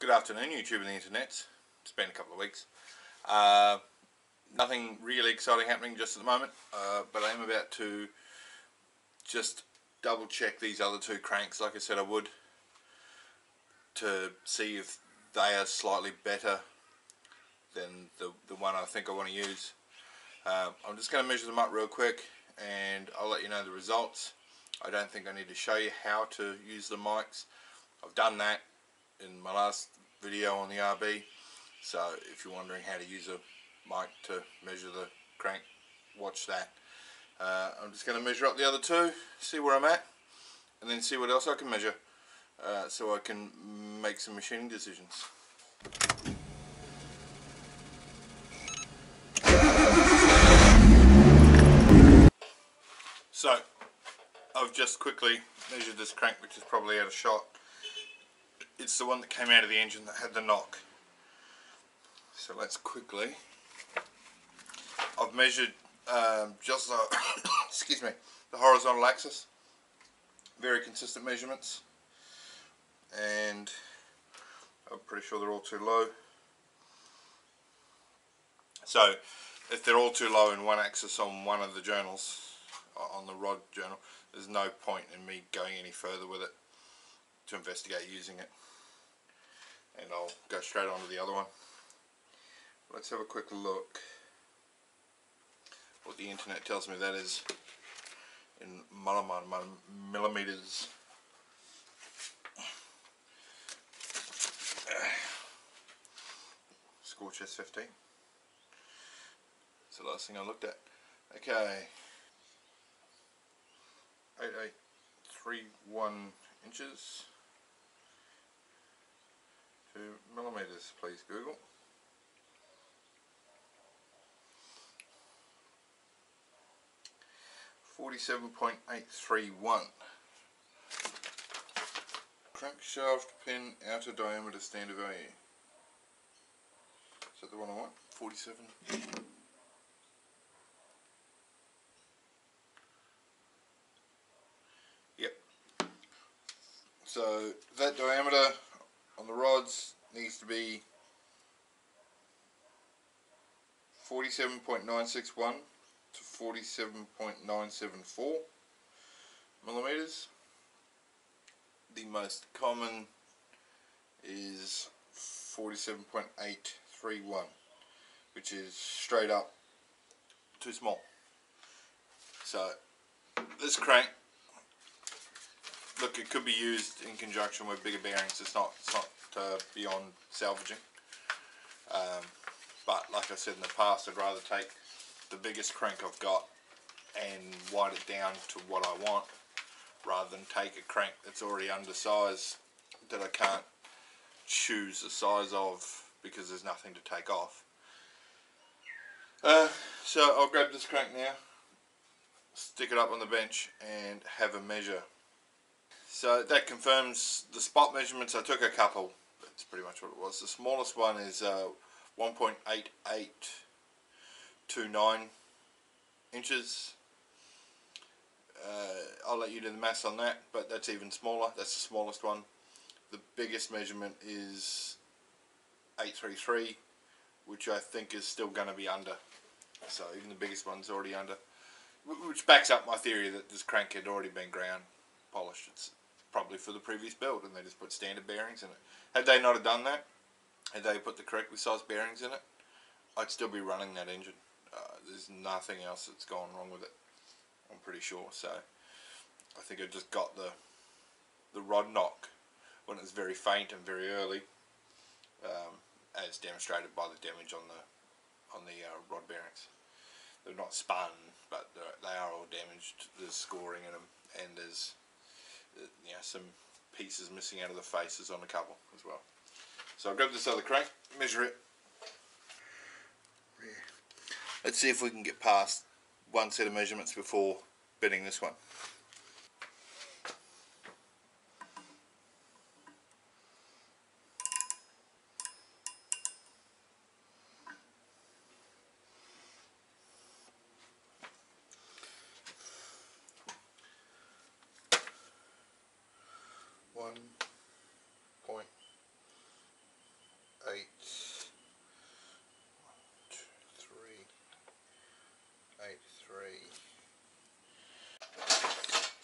Good afternoon, YouTube and the internet. It's been a couple of weeks. Uh, nothing really exciting happening just at the moment, uh, but I am about to just double check these other two cranks like I said I would to see if they are slightly better than the, the one I think I want to use. Uh, I'm just going to measure them up real quick and I'll let you know the results. I don't think I need to show you how to use the mics. I've done that in my last video on the RB so if you're wondering how to use a mic to measure the crank watch that. Uh, I'm just going to measure up the other two see where I'm at and then see what else I can measure uh, so I can make some machining decisions. So I've just quickly measured this crank which is probably out of shot it's the one that came out of the engine that had the knock. So let's quickly, I've measured um, just the, excuse me, the horizontal axis, very consistent measurements, and I'm pretty sure they're all too low. So if they're all too low in one axis on one of the journals, on the rod journal, there's no point in me going any further with it to investigate using it and I'll go straight on to the other one. Let's have a quick look what the internet tells me that is in millimeters. Scorch S15. It's the last thing I looked at. Okay. 8831 inches millimeters, please Google. Forty-seven point eight three one. Crankshaft pin outer diameter standard value. Is that the one I want? Forty-seven. Yep. So that diameter on the rods needs to be 47.961 to 47.974 millimeters. The most common is 47.831 which is straight up too small. So this crank look, it could be used in conjunction with bigger bearings. It's not, it's not uh, beyond salvaging. Um, but like I said in the past, I'd rather take the biggest crank I've got and wide it down to what I want rather than take a crank that's already undersized that I can't choose the size of because there's nothing to take off. Uh, so I'll grab this crank now, stick it up on the bench and have a measure so that confirms the spot measurements. I took a couple. That's pretty much what it was. The smallest one is uh, 1.8829 inches. Uh, I'll let you do the maths on that, but that's even smaller. That's the smallest one. The biggest measurement is 833, which I think is still going to be under. So even the biggest one's already under. Which backs up my theory that this crank had already been ground polished. It's probably for the previous build and they just put standard bearings in it. Had they not have done that, had they put the correctly sized bearings in it, I'd still be running that engine. Uh, there's nothing else that's gone wrong with it. I'm pretty sure. So I think I just got the the rod knock when it was very faint and very early, um, as demonstrated by the damage on the on the uh, rod bearings. They're not spun, but they are all damaged. There's scoring in them, and there's you know, some pieces missing out of the faces on a couple as well. So I'll grab this other crank, measure it. Let's see if we can get past one set of measurements before bidding this one.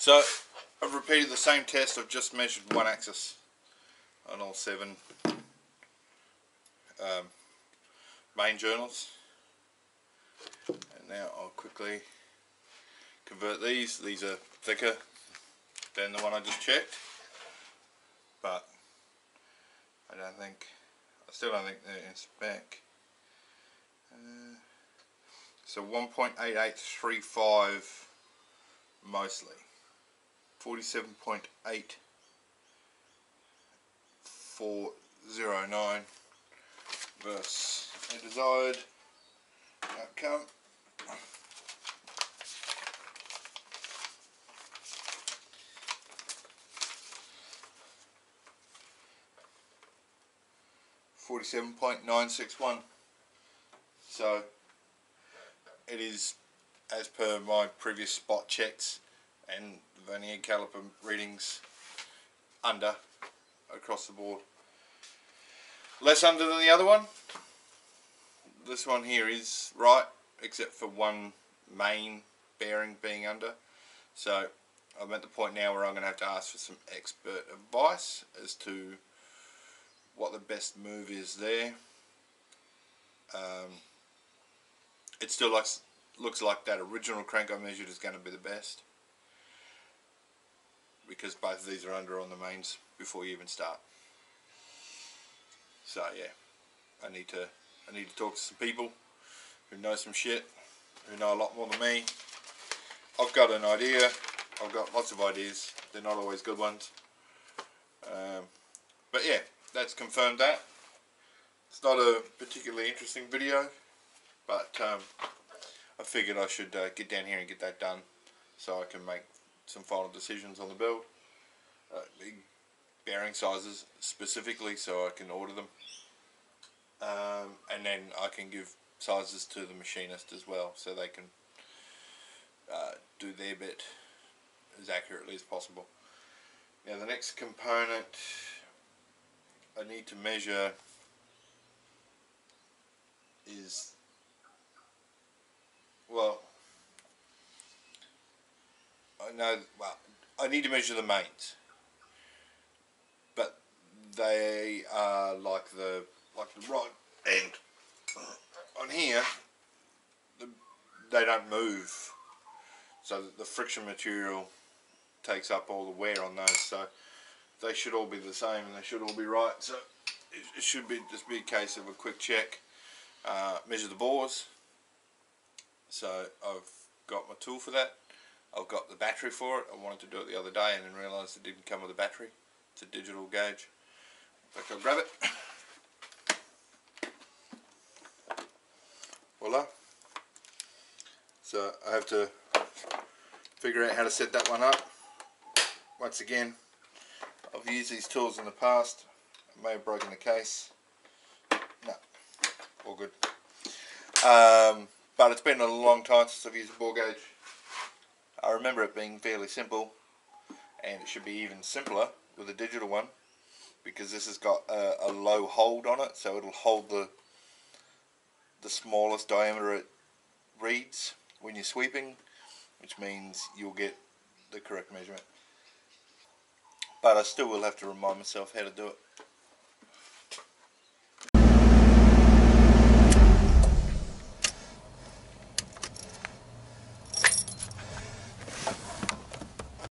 So I've repeated the same test. I've just measured one axis on all seven um, main journals. And now I'll quickly convert these. These are thicker than the one I just checked. But I don't think, I still don't think they're in spec. Uh, so 1.8835 mostly. 47.8 409 versus a desired outcome. Forty-seven point nine six one. So it is, as per my previous spot checks and vernier caliper readings, under across the board. Less under than the other one. This one here is right, except for one main bearing being under. So I'm at the point now where I'm going to have to ask for some expert advice as to what the best move is there. Um, it still looks, looks like that original crank I measured is going to be the best because both of these are under on the mains before you even start. So yeah, I need to I need to talk to some people who know some shit, who know a lot more than me. I've got an idea. I've got lots of ideas. They're not always good ones. Um, but yeah, that's confirmed that. It's not a particularly interesting video, but um, I figured I should uh, get down here and get that done so I can make some final decisions on the build. Uh, bearing sizes specifically so I can order them. Um, and then I can give sizes to the machinist as well so they can uh, do their bit as accurately as possible. Now the next component I need to measure is well I know well I need to measure the mains. But they are like the like the right end. On here the, they don't move. So the friction material takes up all the wear on those. So they should all be the same and they should all be right. So it, should be just be a case of a quick check. Uh, measure the bores. So I've got my tool for that I've got the battery for it I wanted to do it the other day and then realised it didn't come with a battery it's a digital gauge like I'll grab it. Voila. So I have to figure out how to set that one up. Once again, I've used these tools in the past. I may have broken the case. No, all good. Um, but it's been a long time since I've used a bore gauge. I remember it being fairly simple and it should be even simpler with a digital one because this has got a, a low hold on it so it'll hold the the smallest diameter it reads when you're sweeping which means you'll get the correct measurement. But I still will have to remind myself how to do it